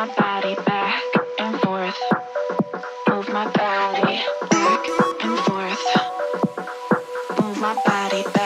Move my body back and forth. Move my body back and forth. Move my body back.